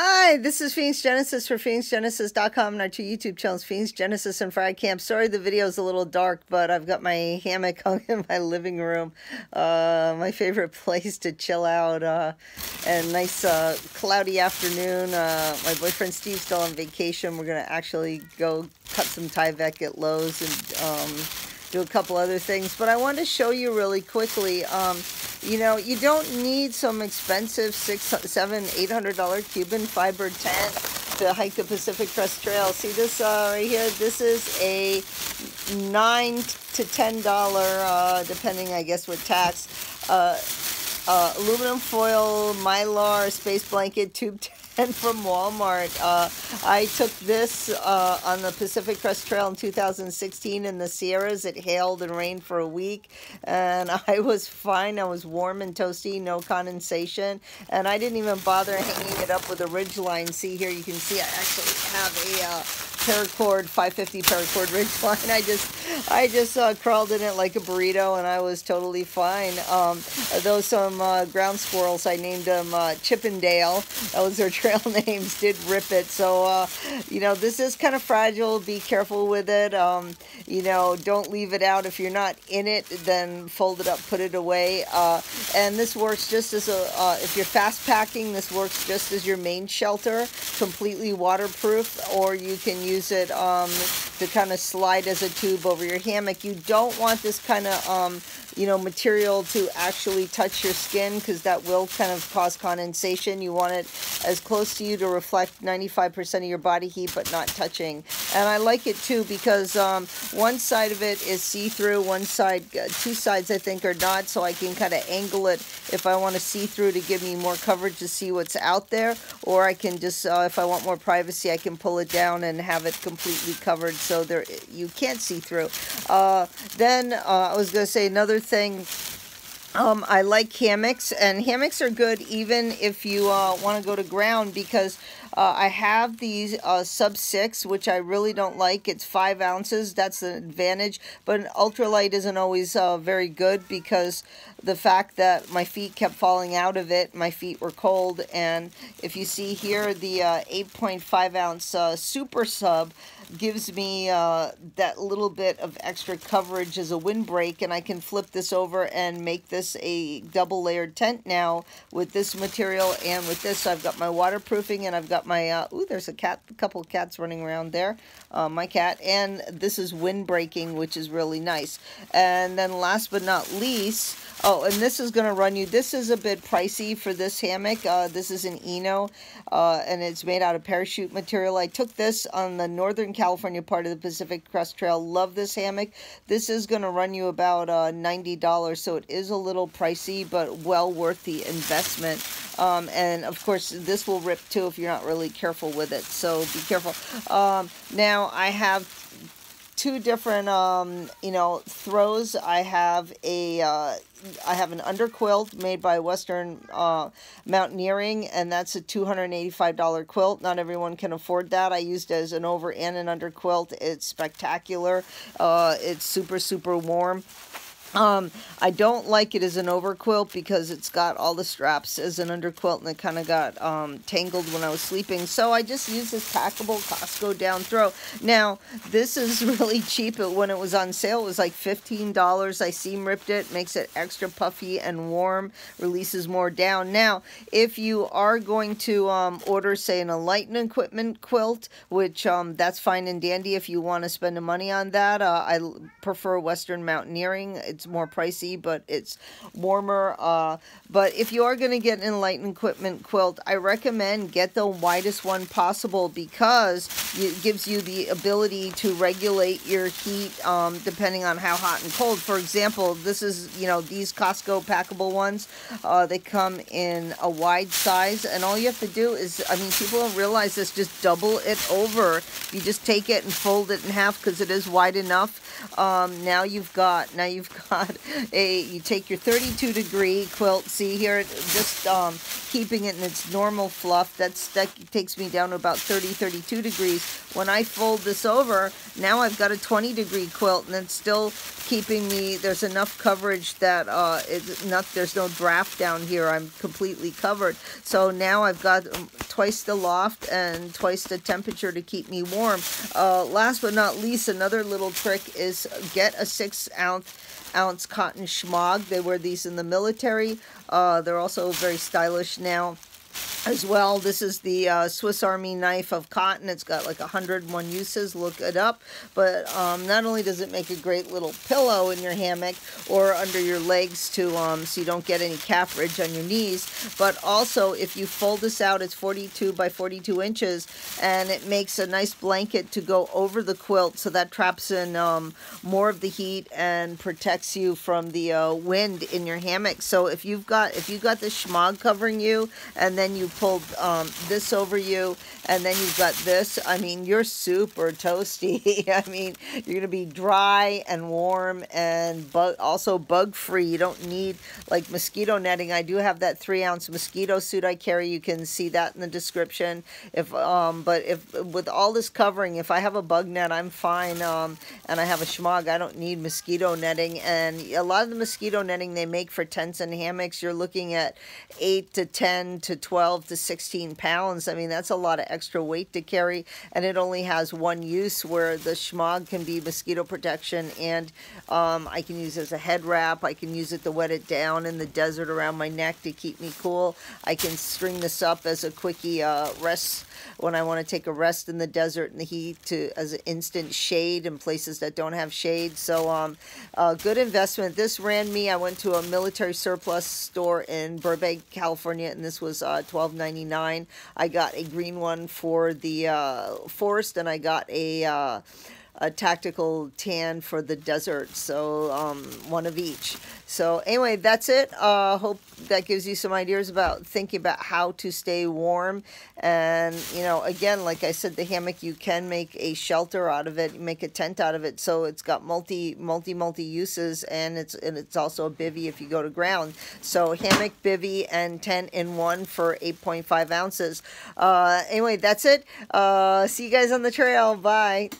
Hi, this is Phoenix Genesis for PhoenixGenesis.com and our two YouTube channels, Phoenix Genesis and Friday Camp. Sorry the video is a little dark, but I've got my hammock hung in my living room. Uh, my favorite place to chill out. Uh, and nice uh, cloudy afternoon. Uh, my boyfriend Steve's still on vacation. We're going to actually go cut some Tyvek at Lowe's and um, do a couple other things. But I want to show you really quickly. Um, you know, you don't need some expensive six, seven, eight hundred dollar Cuben fiber tent to hike the Pacific Crest Trail. See this uh, right here? This is a nine to ten dollar, uh, depending, I guess, with tax. Uh, uh, aluminum foil, mylar, space blanket, tube and from Walmart. Uh, I took this uh, on the Pacific Crest Trail in 2016 in the Sierras. It hailed and rained for a week, and I was fine. I was warm and toasty, no condensation, and I didn't even bother hanging it up with a ridge line. See here, you can see I actually have a uh, paracord 550 paracord ridge line. I just I just uh, crawled in it like a burrito, and I was totally fine. Um, those some uh, ground squirrels, I named them uh, Chippendale. That was their trail names did rip it. So, uh, you know, this is kind of fragile. Be careful with it. Um, you know, don't leave it out. If you're not in it, then fold it up, put it away. Uh, and this works just as a, uh, if you're fast packing, this works just as your main shelter, completely waterproof, or you can use it um, to kind of slide as a tube over your hammock. You don't want this kind of, um, you know, material to actually touch your skin because that will kind of cause condensation. You want it as close to you to reflect 95% of your body heat but not touching. And I like it too because um, one side of it is see-through, one side, uh, two sides I think are not so I can kind of angle it if I want to see through to give me more coverage to see what's out there or I can just, uh, if I want more privacy, I can pull it down and have it completely covered so there you can't see through. Uh, then uh, I was going to say another thing um, I like hammocks, and hammocks are good even if you uh, want to go to ground because uh, I have these uh, sub six, which I really don't like. It's five ounces. That's the advantage. But an ultralight isn't always uh, very good because the fact that my feet kept falling out of it, my feet were cold. And if you see here, the uh, 8.5 ounce uh, super sub gives me uh, that little bit of extra coverage as a windbreak and I can flip this over and make this a double layered tent now with this material and with this I've got my waterproofing and I've got my uh, ooh there's a cat a couple of cats running around there uh, my cat and this is windbreaking which is really nice and then last but not least Oh, and this is going to run you. This is a bit pricey for this hammock. Uh, this is an Eno, uh, and it's made out of parachute material. I took this on the Northern California part of the Pacific Crest Trail. Love this hammock. This is going to run you about uh, $90, so it is a little pricey, but well worth the investment. Um, and of course, this will rip too if you're not really careful with it. So be careful. Um, now I have two different um, you know throws. I have a uh, I have an underquilt made by Western uh, Mountaineering, and that's a $285 quilt. Not everyone can afford that. I used as an over and an under quilt. It's spectacular. Uh, it's super, super warm. Um, I don't like it as an overquilt because it's got all the straps as an underquilt and it kind of got um, tangled when I was sleeping. So I just use this packable Costco down throw. Now, this is really cheap. When it was on sale, it was like $15. I seam ripped it, makes it extra puffy and warm, releases more down. Now, if you are going to um, order, say, an Enlighten equipment quilt, which um, that's fine and dandy if you want to spend the money on that. Uh, I prefer Western Mountaineering it's more pricey, but it's warmer. Uh, but if you are going to get an Enlighten Equipment quilt, I recommend get the widest one possible because it gives you the ability to regulate your heat um, depending on how hot and cold. For example, this is, you know, these Costco packable ones, uh, they come in a wide size, and all you have to do is, I mean, people don't realize this, just double it over. You just take it and fold it in half because it is wide enough. Um, now you've got, now you've got a, you take your 32 degree quilt, see here, just um, keeping it in its normal fluff, that's, that takes me down to about 30, 32 degrees. When I fold this over, now I've got a 20 degree quilt and it's still keeping me, there's enough coverage that uh, it's not, there's no draft down here. I'm completely covered. So now I've got um, twice the loft and twice the temperature to keep me warm. Uh, last but not least, another little trick is get a six ounce ounce cotton shemagh. They wear these in the military. Uh, they're also very stylish now as well. This is the uh, Swiss Army knife of cotton. It's got like 101 uses. Look it up. But um, not only does it make a great little pillow in your hammock or under your legs to um, so you don't get any calf ridge on your knees, but also if you fold this out, it's 42 by 42 inches, and it makes a nice blanket to go over the quilt, so that traps in um, more of the heat and protects you from the uh, wind in your hammock. So if you've got if you've got the shemagh covering you, and then you pulled um, this over you, and then you've got this. I mean, you're super toasty. I mean, you're going to be dry and warm and bug, also bug free. You don't need like mosquito netting. I do have that three ounce mosquito suit I carry. You can see that in the description. If um, But if with all this covering, if I have a bug net, I'm fine. Um, and I have a shemagh. I don't need mosquito netting. And a lot of the mosquito netting they make for tents and hammocks, you're looking at 8 to 10 to 12 to 16 pounds. I mean, that's a lot of extra weight to carry, and it only has one use where the shemagh can be mosquito protection, and um, I can use as a head wrap. I can use it to wet it down in the desert around my neck to keep me cool. I can string this up as a quickie uh, rest when I want to take a rest in the desert in the heat to as an instant shade in places that don't have shade. So um, uh, good investment. This ran me. I went to a military surplus store in Burbank, California, and this was uh, twelve ninety nine. I got a green one for the uh, forest, and I got a uh, a tactical tan for the desert. So um, one of each. So anyway, that's it. Uh, hope that gives you some ideas about thinking about how to stay warm. And you know, again, like I said, the hammock you can make a shelter out of it, make a tent out of it. So it's got multi, multi, multi uses, and it's and it's also a bivy if you go to ground. So hammock, bivy, and tent in one for 8.5 ounces. Uh, anyway, that's it. Uh, see you guys on the trail. Bye.